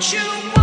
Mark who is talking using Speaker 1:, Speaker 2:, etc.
Speaker 1: you want. you